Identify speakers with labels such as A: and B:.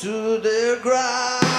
A: to the ground.